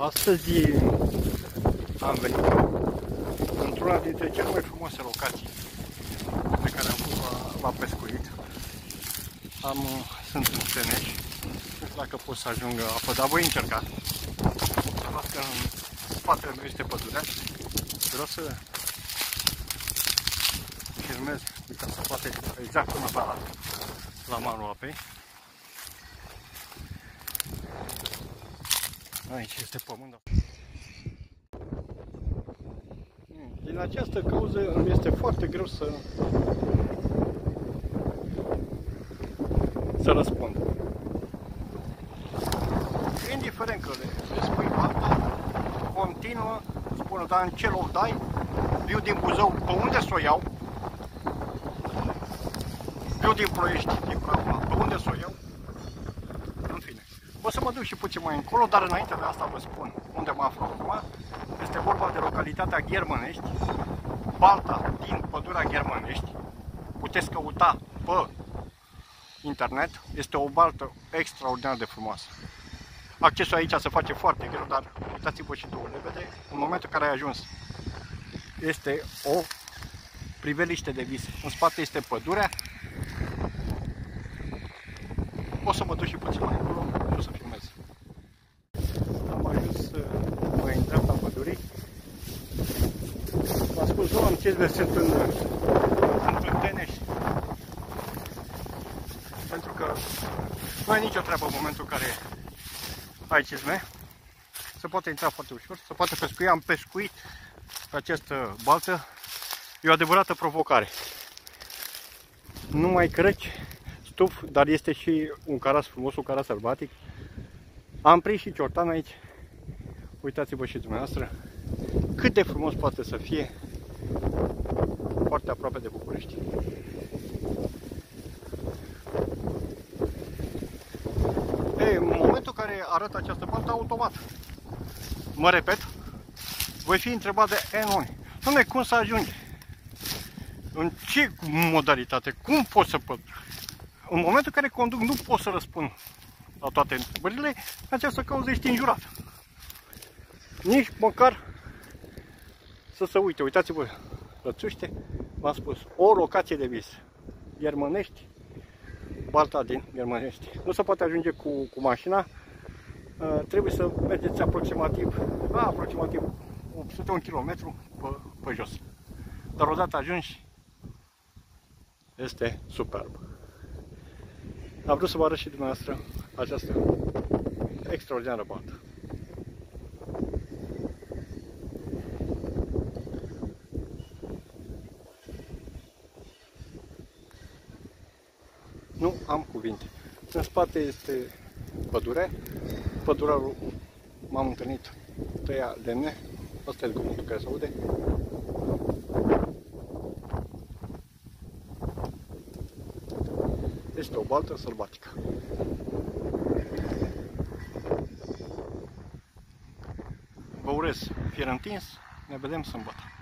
Astăzi am venit într-una dintre cele mai frumoase locații pe care am fost la, la pescuit. Am, sunt în Steneș, nu știu dacă pot să ajung apă, dar voi încerca. Observați că în spatele meu este pădurea. Vreau să filmez, ca să poate exact până la, la malul apei. Aici este pământ. Din această cauză îmi este foarte greu să să răspund. Indiferent că le spui alta, continuă, spune, dar în ce loc dai? Viu din Buzău, pe unde să o iau? Viu din Ploiești, din Craiova, pe unde să o iau? O să mă duc și puțin mai încolo, dar înainte de asta vă spun unde mă aflu acum. Este vorba de localitatea Ghermănești, Balta din pădurea Ghermănești. Puteți căuta pe internet. Este o baltă extraordinar de frumoasă. Accesul aici se face foarte greu, dar uitați-vă și două repede. În momentul în care ai ajuns, este o priveliște de vis. În spate este pădurea. O să mă duc și puțin mai încolo o să filmez. Am ajuns mai în dreapta pădurii. V-am spus, nu am ce sunt în, în Plânteneș. Pentru că nu ai nicio treabă în momentul în care ai cizme. Se poate intra foarte ușor, se poate pescui. Am pescuit pe această baltă. E o adevărată provocare. Nu mai crăci, stuf, dar este și un caras frumos, un caras sălbatic. Am prins și ciortan aici. Uitați-vă și dumneavoastră cât de frumos poate să fie foarte aproape de București. Ei, în momentul în care arăt această baltă, automat, mă repet, voi fi întrebat de N ori. Dom'le, cum să ajunge? În ce modalitate? Cum pot să pot? În momentul în care conduc, nu pot să răspund la toate întrebările, această cauză ești înjurat. Nici măcar să se uite. Uitați-vă, Rățuște, v-am spus, o locație de vis. Iermănești, Balta din Iermănești. Nu se poate ajunge cu, cu mașina, uh, trebuie să mergeți aproximativ, a, aproximativ 800 un kilometru pe, pe jos. Dar odată ajungi, este superb. Am vrut să vă arăt și dumneavoastră această extraordinară baltă. Nu am cuvinte. În spate este pădure. Pădurea m-am întâlnit tăia lemne. Asta e zgomotul care se aude. Este o baltă sălbatică. Vă urez fier întins, ne vedem sâmbătă.